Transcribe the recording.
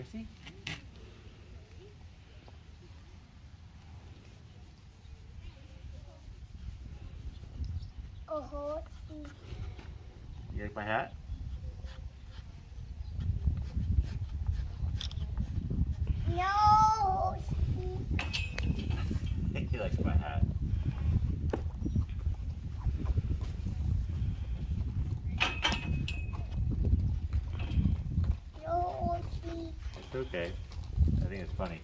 Horse. You like my hat? No. he likes my hat. No. It's okay. I think it's funny.